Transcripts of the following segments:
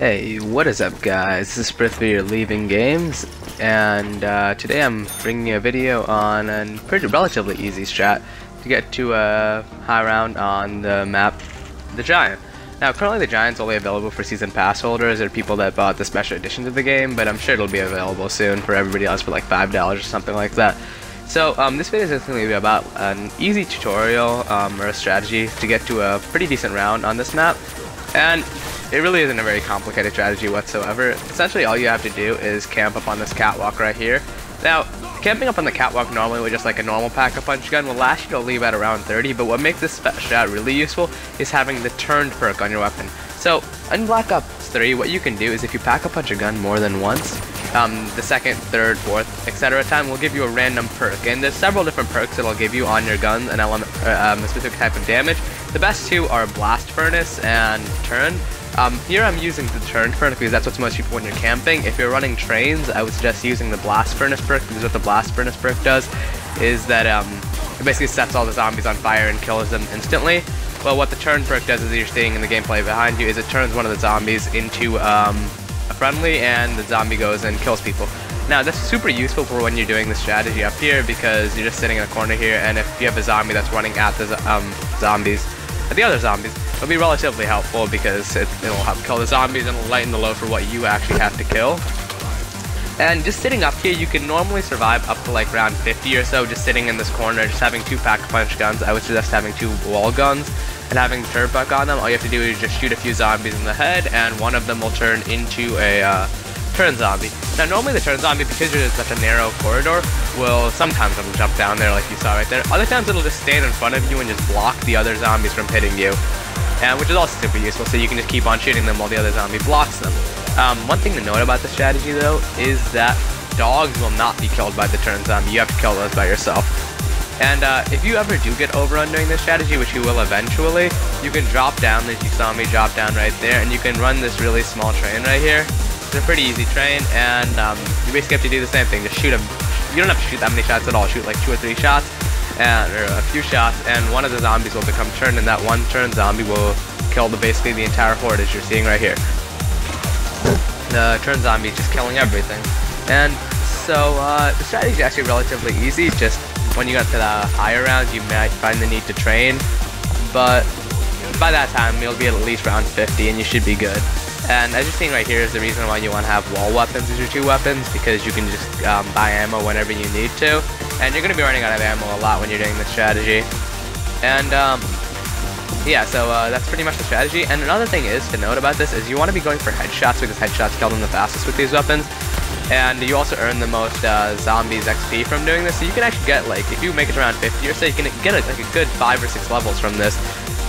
Hey, what is up guys? This is Prithvi Leaving Games, and uh, today I'm bringing you a video on a pretty relatively easy strat to get to a high round on the map, the Giant. Now currently the Giant's only available for Season Pass holders or people that bought the special edition to the game, but I'm sure it'll be available soon for everybody else for like $5 or something like that. So um, this video is going to be about an easy tutorial um, or a strategy to get to a pretty decent round on this map. And it really isn't a very complicated strategy whatsoever. Essentially all you have to do is camp up on this catwalk right here. Now, camping up on the catwalk normally with just like a normal pack-a-punch gun will last you to leave at around 30, but what makes this strat really useful is having the turned perk on your weapon. So, in Black Ops 3, what you can do is if you pack-a-punch a gun more than once, um, the second, third, fourth, etc. time will give you a random perk. And there's several different perks it'll give you on your gun, an element, uh, um, a specific type of damage. The best two are Blast Furnace and Turn. Um, here I'm using the turn furnace because that's what's most useful when you're camping. If you're running trains, I would suggest using the blast furnace perk because what the blast furnace perk does is that um, it basically sets all the zombies on fire and kills them instantly. Well, what the turn perk does, is you're seeing in the gameplay behind you, is it turns one of the zombies into um, a friendly, and the zombie goes and kills people. Now, that's super useful for when you're doing the strategy up here because you're just sitting in a corner here, and if you have a zombie that's running at the um, zombies, at the other zombies, it'll be relatively helpful because it, will help kill the zombies and lighten the load for what you actually have to kill. And just sitting up here, you can normally survive up to like round 50 or so, just sitting in this corner, just having two pack-punch guns. I would suggest having two wall guns and having turret buck on them. All you have to do is just shoot a few zombies in the head, and one of them will turn into a uh, turn zombie. Now, normally the turn zombie, because you're in such a narrow corridor, will sometimes it'll jump down there like you saw right there. Other times it'll just stand in front of you and just block the other zombies from hitting you and which is also super useful, so you can just keep on shooting them while the other zombie blocks them. Um, one thing to note about this strategy, though, is that dogs will not be killed by the turn zombie. You have to kill those by yourself. And uh, if you ever do get overrun doing this strategy, which you will eventually, you can drop down, as you saw me drop down right there, and you can run this really small train right here. It's a pretty easy train, and um, you basically have to do the same thing. Just shoot them. You don't have to shoot that many shots at all. Shoot like two or three shots, and or a few shots, and one of the zombies will become turned, and that one turned zombie will kill the basically the entire horde, as you're seeing right here. The turn zombie just killing everything, and so uh, the strategy is actually relatively easy. Just when you get to the higher rounds, you might find the need to train, but by that time you'll be at least round 50, and you should be good. And as you're seeing right here is the reason why you want to have wall weapons as your two weapons, because you can just um, buy ammo whenever you need to. And you're going to be running out of ammo a lot when you're doing this strategy. And, um, yeah, so uh, that's pretty much the strategy. And another thing is to note about this is you want to be going for headshots because headshots kill them the fastest with these weapons. And you also earn the most uh, zombies XP from doing this. So you can actually get, like, if you make it around 50 or so, you can get a, like a good 5 or 6 levels from this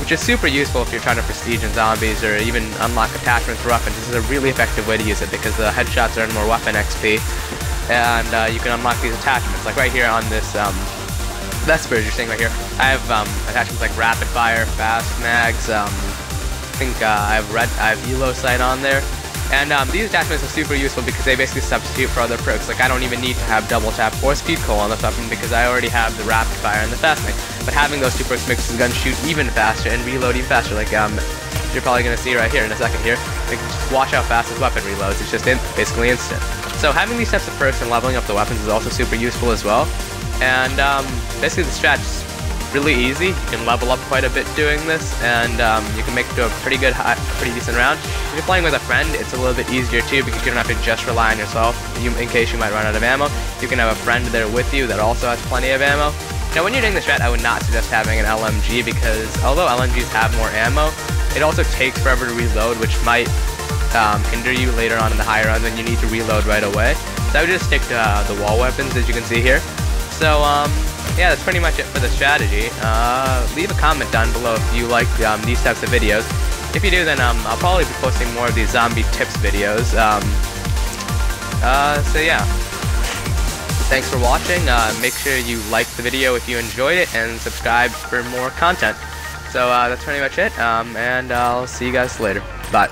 which is super useful if you're trying to prestige in zombies or even unlock attachments for weapons. This is a really effective way to use it because the headshots earn more weapon XP, and uh, you can unlock these attachments. Like right here on this um, Vespers you're seeing right here, I have um, attachments like Rapid Fire, Fast Mags, um, I think uh, I have red, I have Elo sight on there, and um, these attachments are super useful because they basically substitute for other perks. Like I don't even need to have double tap or speed cola on this weapon because I already have the rapid fire and the fast mag. But having those two perks makes the gun shoot even faster and reload even faster. Like um, you're probably gonna see right here in a second here. Like just watch how fast this weapon reloads. It's just in, basically instant. So having these types of perks and leveling up the weapons is also super useful as well. And um, basically the strat really easy. You can level up quite a bit doing this, and um, you can make it to a pretty good, high, pretty decent round. If you're playing with a friend, it's a little bit easier too because you don't have to just rely on yourself. You, in case you might run out of ammo, you can have a friend there with you that also has plenty of ammo. Now, when you're doing the strat, I would not suggest having an LMG because although LMGs have more ammo, it also takes forever to reload, which might um, hinder you later on in the higher rounds when you need to reload right away. So I would just stick to uh, the wall weapons, as you can see here. So, um, yeah, that's pretty much it for the strategy. Uh, leave a comment down below if you like um, these types of videos. If you do, then um, I'll probably be posting more of these zombie tips videos. Um, uh, so yeah. Thanks for watching. Uh, make sure you like the video if you enjoyed it and subscribe for more content. So uh, that's pretty much it, um, and I'll see you guys later. Bye.